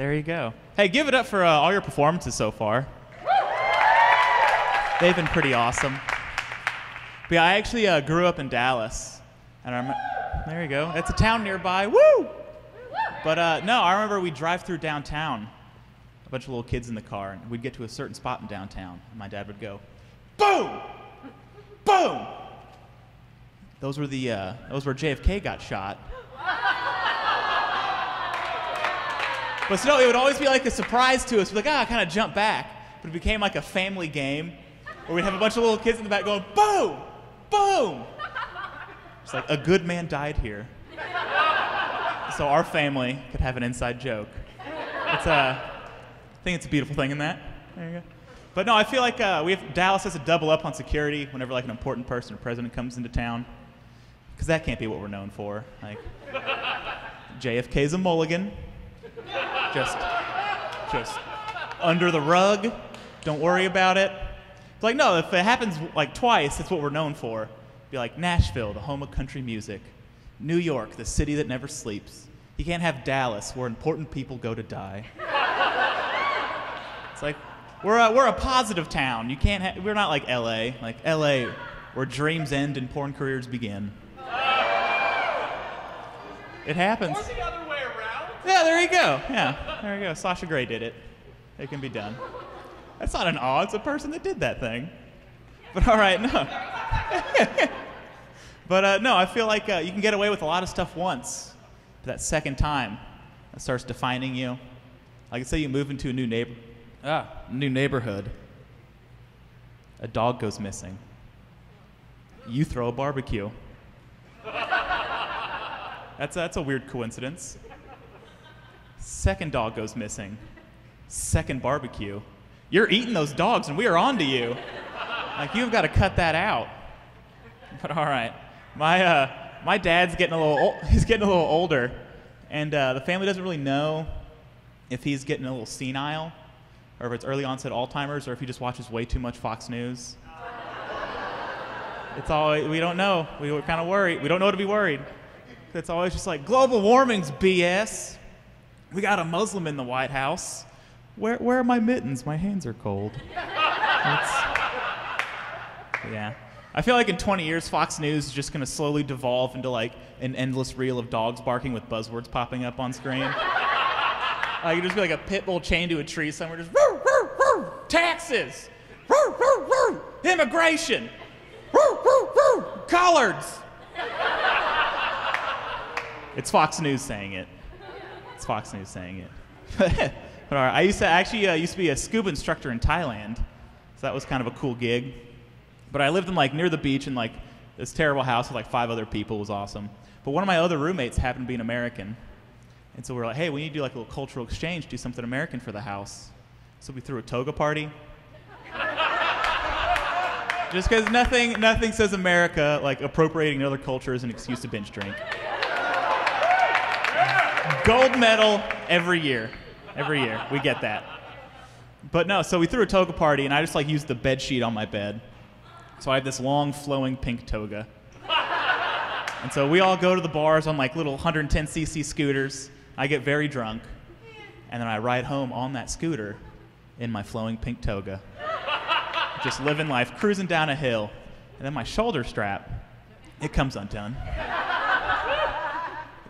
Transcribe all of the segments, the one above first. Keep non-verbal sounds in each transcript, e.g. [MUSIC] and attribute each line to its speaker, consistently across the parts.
Speaker 1: There you go. Hey, give it up for uh, all your performances so far. They've been pretty awesome. But yeah, I actually uh, grew up in Dallas, and I rem- there you go. It's a town nearby. Woo! But uh, no, I remember we'd drive through downtown, a bunch of little kids in the car, and we'd get to a certain spot in downtown, and my dad would go, "Boom, boom." Those were the uh, those where JFK got shot. But still, it would always be like a surprise to us. We'd like, ah, kind of jump back. But it became like a family game where we'd have a bunch of little kids in the back going, boom, boom. It's like a good man died here. So our family could have an inside joke. It's a, I think it's a beautiful thing in that. There you go. But no, I feel like uh, we have Dallas has to double up on security whenever like an important person or president comes into town, because that can't be what we're known for. Like [LAUGHS] JFK's a mulligan, just, just under the rug. Don't worry about it. It's like no, if it happens like twice, that's what we're known for. Be like Nashville, the home of country music. New York, the city that never sleeps. You can't have Dallas, where important people go to die. It's like we're a, we're a positive town. You can't. Ha- we're not like L.A. Like L.A., where dreams end and porn careers begin. It happens. Yeah, there you go. Yeah, there you go. Sasha Grey did it. It can be done. That's not an awe. It's a person that did that thing. But all right, no. [LAUGHS] but uh, no, I feel like uh, you can get away with a lot of stuff once. But that second time, that starts defining you. Like, say you move into a new neighbor, ah, new neighborhood. A dog goes missing. You throw a barbecue. [LAUGHS] That's a, that's a weird coincidence. Second dog goes missing. Second barbecue. You're eating those dogs, and we are on to you. Like you've got to cut that out. But all right, my uh, my dad's getting a little [LAUGHS] he's getting a little older, and uh, the family doesn't really know if he's getting a little senile, or if it's early onset Alzheimer's, or if he just watches way too much Fox News. It's always we don't know. We were kind of worried. We don't know to be worried. It's always just like global warming's BS. We got a Muslim in the White House. Where, where are my mittens? My hands are cold. Yeah. I feel like in 20 years, Fox News is just going to slowly devolve into like an endless reel of dogs barking with buzzwords popping up on screen. [LAUGHS] like it'd just be like a pit bull chained to a tree somewhere, just "Roo, roo, roo, taxes, Roo, roo, roo, immigration, Roo, roo, roo, collards. It's Fox News saying it. It's Fox News saying it. [LAUGHS] but all right, I used to actually uh, used to be a scuba instructor in Thailand, so that was kind of a cool gig. But I lived in like near the beach in like this terrible house with like five other people. It was awesome. But one of my other roommates happened to be an American, and so we are like, hey, we need to do like a little cultural exchange, do something American for the house. So we threw a toga party. [LAUGHS] Just because nothing, nothing says America like appropriating another culture is an excuse to binge drink. Gold medal every year. Every year. We get that. But no, so we threw a toga party, and I just like used the bed sheet on my bed. So I had this long, flowing pink toga. And so we all go to the bars on like little 110cc scooters. I get very drunk. And then I ride home on that scooter in my flowing pink toga. Just living life, cruising down a hill. And then my shoulder strap, it comes undone.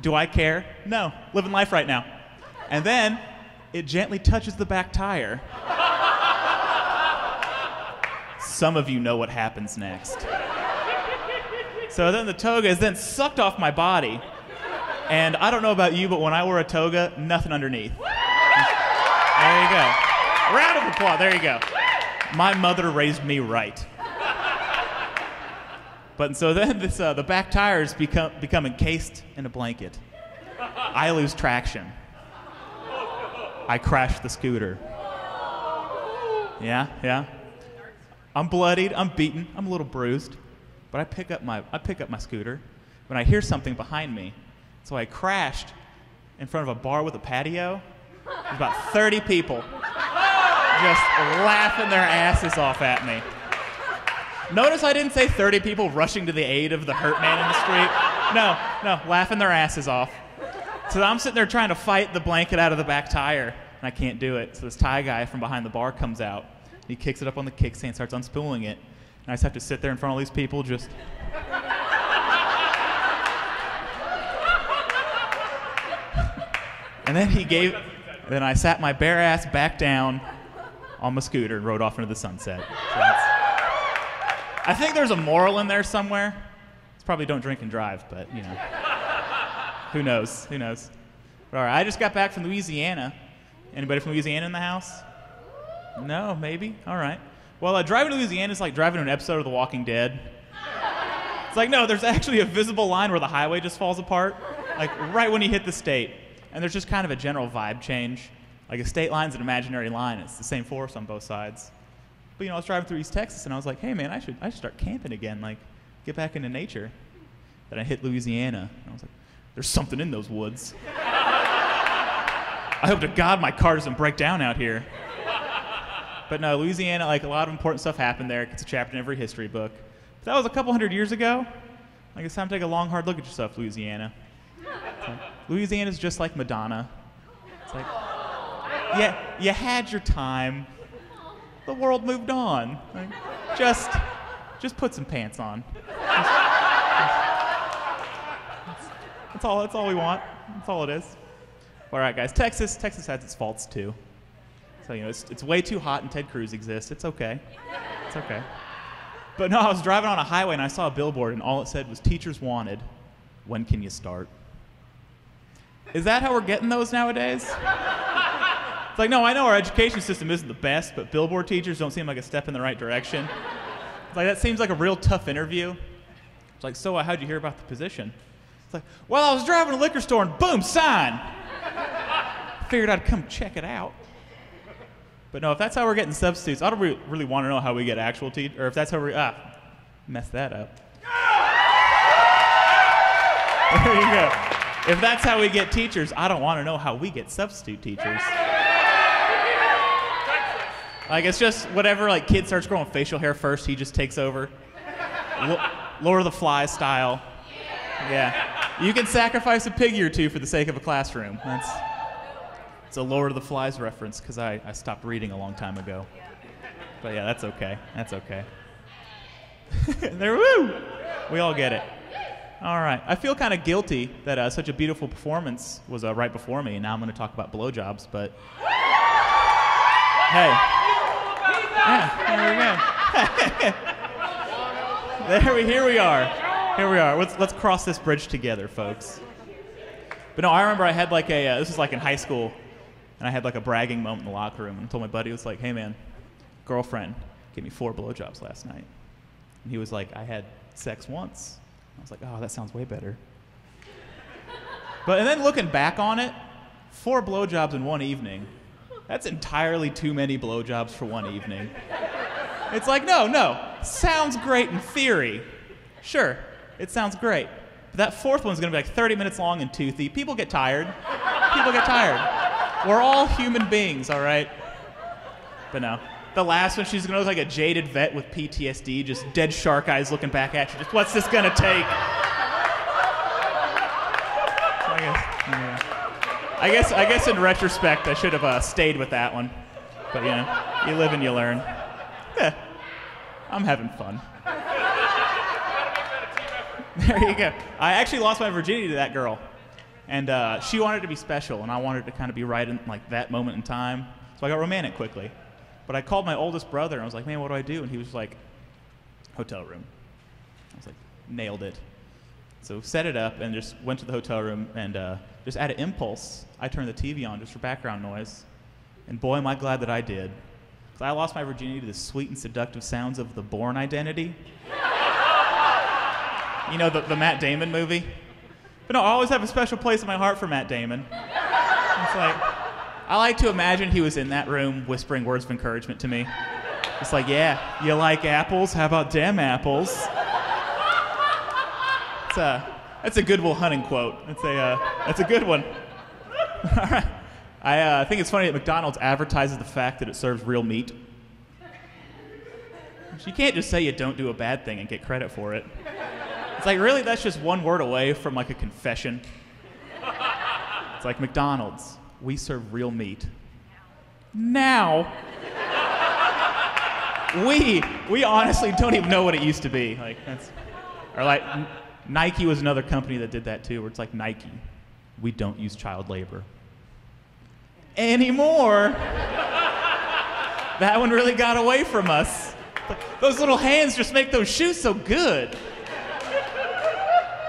Speaker 1: Do I care? No. Living life right now. And then it gently touches the back tire. Some of you know what happens next. So then the toga is then sucked off my body. And I don't know about you, but when I wear a toga, nothing underneath. There you go. Round of applause. There you go. My mother raised me right. But so then this, uh, the back tires become, become encased in a blanket. I lose traction. I crash the scooter. Yeah, yeah. I'm bloodied. I'm beaten. I'm a little bruised. But I pick up my, I pick up my scooter when I hear something behind me. So I crashed in front of a bar with a patio. There's about 30 people just laughing their asses off at me. Notice I didn't say 30 people rushing to the aid of the hurt man in the street. No, no, laughing their asses off. So I'm sitting there trying to fight the blanket out of the back tire, and I can't do it. So this Thai guy from behind the bar comes out. He kicks it up on the kickstand, starts unspooling it. And I just have to sit there in front of all these people just. and then he gave. Then I sat my bare ass back down on my scooter and rode off into the sunset. So I think there's a moral in there somewhere. It's probably don't drink and drive, but you know. Who knows? Who knows? All right, I just got back from Louisiana. Anybody from Louisiana in the house? No, maybe. All right. Well, uh, driving to Louisiana is like driving to an episode of The Walking Dead. It's like no, there's actually a visible line where the highway just falls apart, like right when you hit the state, and there's just kind of a general vibe change. Like a state line's an imaginary line; it's the same force on both sides. But you know, I was driving through East Texas, and I was like, hey man, I should I should start camping again, like get back into nature. Then I hit Louisiana, and I was like, there's something in those woods. [LAUGHS] I hope to God my car doesn't break down out here. But no, Louisiana, like a lot of important stuff happened there. It's a chapter in every history book. But that was a couple hundred years ago. Like it's time to take a long, hard look at yourself, Louisiana. Like, Louisiana's just like Madonna. It's like, yeah, you had your time. The world moved on. Like, just, just put some pants on. Just, that's all. That's all we want. That's all it is. All right, guys. Texas. Texas has its faults too. So you know, it's, it's way too hot, and Ted Cruz exists. It's okay. It's okay. But no, I was driving on a highway and I saw a billboard, and all it said was "Teachers wanted. When can you start?" Is that how we're getting those nowadays? It's like, no, I know our education system isn't the best, but billboard teachers don't seem like a step in the right direction. It's like that seems like a real tough interview. It's like, so uh, how'd you hear about the position? It's like, well, I was driving a liquor store and boom, sign. Figured I'd come check it out. But no, if that's how we're getting substitutes, I don't really, really want to know how we get actual teachers, or if that's how we ah, mess that up. [LAUGHS] There you go. If that's how we get teachers, I don't want to know how we get substitute teachers. Like it's just whatever. Like kid starts growing facial hair first, he just takes over. L- Lord of the Flies style. Yeah. You can sacrifice a piggy or two for the sake of a classroom. That's it's a Lord of the Flies reference because I, I stopped reading a long time ago. But yeah, that's okay. That's okay. [LAUGHS] there, woo! We all get it. All right. I feel kind of guilty that uh, such a beautiful performance was uh, right before me, and now I'm going to talk about blowjobs. But [LAUGHS] hey, yeah, there we go. There we here we are. Here we are. Let's let's cross this bridge together, folks. But no, I remember I had like a uh, this was like in high school, and I had like a bragging moment in the locker room, and I told my buddy, it was like, hey man, girlfriend gave me four blowjobs last night, and he was like, I had sex once. I was like, oh, that sounds way better. But and then looking back on it, four blowjobs in one evening, that's entirely too many blowjobs for one evening. It's like, no, no, sounds great in theory. Sure, it sounds great. But that fourth one's gonna be like 30 minutes long and toothy. People get tired. People get tired. We're all human beings, all right? But no. The last one, she's gonna look like a jaded vet with PTSD, just dead shark eyes looking back at you. Just what's this gonna take? I guess, yeah. I guess, I guess in retrospect, I should have uh, stayed with that one. But you you live and you learn. Yeah, I'm having fun. there you go. I actually lost my virginity to that girl, and uh, she wanted to be special, and I wanted to kind of be right in like that moment in time. So I got romantic quickly. But I called my oldest brother and I was like, man, what do I do? And he was like, hotel room. I was like, nailed it. So set it up and just went to the hotel room and uh, just out of impulse, I turned the TV on just for background noise. And boy, am I glad that I did. Because I lost my virginity to the sweet and seductive sounds of The Bourne Identity. you know, the, the Matt Damon movie? But no, I always have a special place in my heart for Matt Damon. It's like, I like to imagine he was in that room whispering words of encouragement to me. It's like, yeah, you like apples? How about damn apples? It's a, that's a Good Will Hunting quote. That's a, uh, that's a good one. [LAUGHS] All right. I uh, think it's funny that McDonald's advertises the fact that it serves real meat. You can't just say you don't do a bad thing and get credit for it. It's like, really, that's just one word away from like a confession. It's like McDonald's. We serve real meat. Now, we we honestly don't even know what it used to be. Like that's, or like Nike was another company that did that too, where it's like Nike, we don't use child labor anymore. that one really got away from us. Those little hands just make those shoes so good.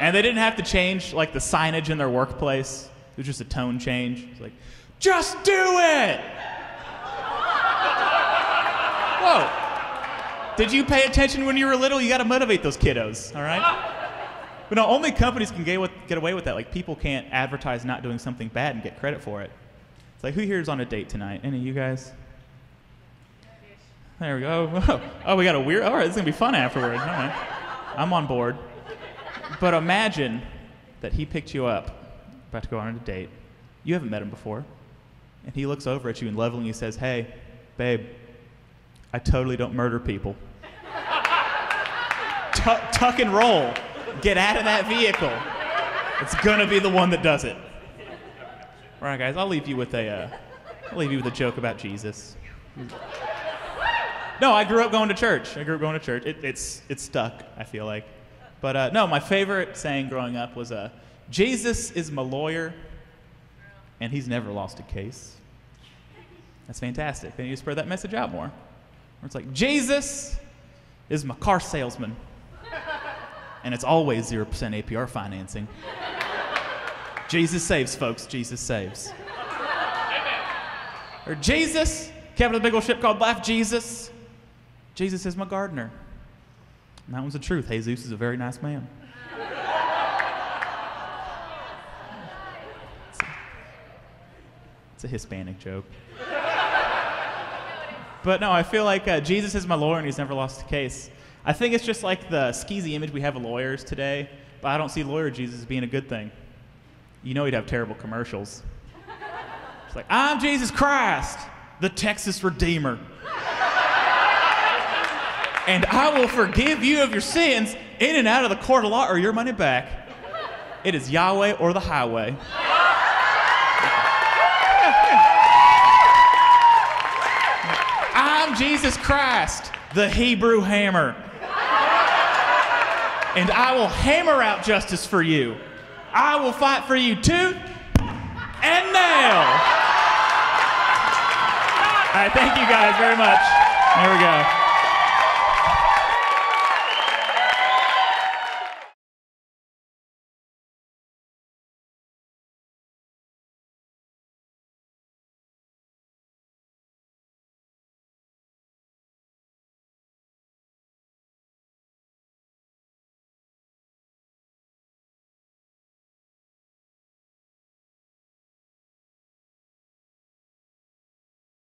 Speaker 1: And they didn't have to change like the signage in their workplace. It was just a tone change. It's like, just do it. Whoa. Did you pay attention when you were little? You got to motivate those kiddos, all right? But no, only companies can get, with, get away with that. Like, people can't advertise not doing something bad and get credit for it. It's like, who here is on a date tonight? Any of you guys? There we go. [LAUGHS] Oh, oh we got a weird. All right, this is going to be fun afterward. All right. I'm on board. But imagine that he picked you up, about to go on a date. You haven't met him before. And he looks over at you and levelingly says, Hey, babe, I totally don't murder people. [LAUGHS] tuck, tuck and roll. Get out of that vehicle. It's gonna be the one that does it. All right, guys. I'll leave you with a. Uh, I'll leave you with a joke about Jesus. No, I grew up going to church. I grew up going to church. It, it's it's stuck. I feel like, but uh, no, my favorite saying growing up was, uh, "Jesus is my lawyer, and he's never lost a case." That's fantastic. Then you spread that message out more. Where it's like, Jesus is my car salesman. And it's always 0% APR financing. Jesus saves, folks. Jesus saves. Or Jesus, captain of the big old ship called Life Jesus. Jesus is my gardener. And that one's the truth. Jesus is a very nice man. It's a, it's a Hispanic joke. But no, I feel like uh, Jesus is my lawyer and he's never lost a case. I think it's just like the skeezy image we have of lawyers today, but I don't see lawyer Jesus being a good thing. You know he'd have terrible commercials. It's like, I'm Jesus Christ, the Texas Redeemer. and I will forgive you of your sins in and out of the court of law or your money back. It is Yahweh or the highway. I'm Jesus Christ, the Hebrew hammer. And I will hammer out justice for you. I will fight for you tooth and nail. All right, thank you guys very much. There we go.